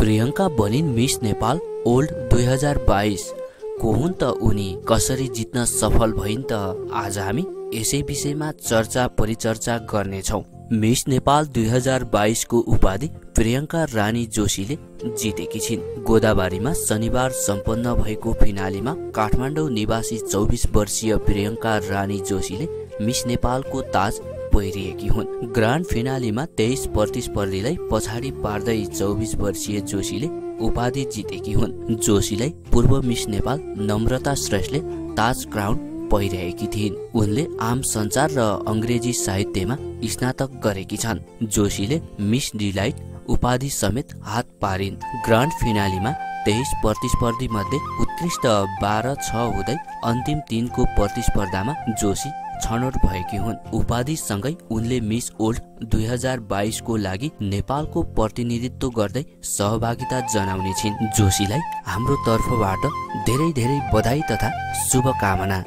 प्रियङ्का बनिन् miss Nepal old दुई हजार बाइस। को हुन् त उनी? कसरी जित्न सफल भइन् त? आज हामी यसै विषयमा चर्चा परिचर्चा गर्नेछौँ। मिस नेपाल दुई हजार बाइसको उपाधि प्रियङ्का रानी जोशीले जितेकी छिन्। गोदाबारीमा शनिबार सम्पन्न भएको फिनालीमा काठमाडौँ निवासी चौबिस वर्षीय प्रियङ्का रानी जोशीले मिस नेपालको ताज पहिरिएकी हुन्। ग्रान्ड फिनालीमा तेइस प्रतिस्पर्धीलाई पछाडि पार्दै चौबिस वर्षीय जोशीले उपाधि जितेकी हुन्। जोशीलाई पूर्व मिस नेपाल नम्रता श्रेष्ठले ताज क्राउन पहिरहेकी थिइन्। उनले आम सञ्चार र अङ्ग्रेजी साहित्यमा स्नातक गरेकी छन्। जोशीले मिस डिलाइट उपाधि समेत हात पारिन्। ग्रान्ड फिनालीमा तेइस प्रतिस्पर्धी मध्ये उत्कृष्ट बाह्र छ हुँदै अन्तिम तिनको प्रतिस्पर्धामा जोशी छनौट भएकी हुन्। उपाधिसँगै उनले मिस ओल्ड दुई हजार बाइसको लागि नेपालको प्रतिनिधित्व गर्दै सहभागिता जनाउने छिन्। जोशीलाई हाम्रो तर्फबाट धेरै धेरै बधाई तथा शुभकामना।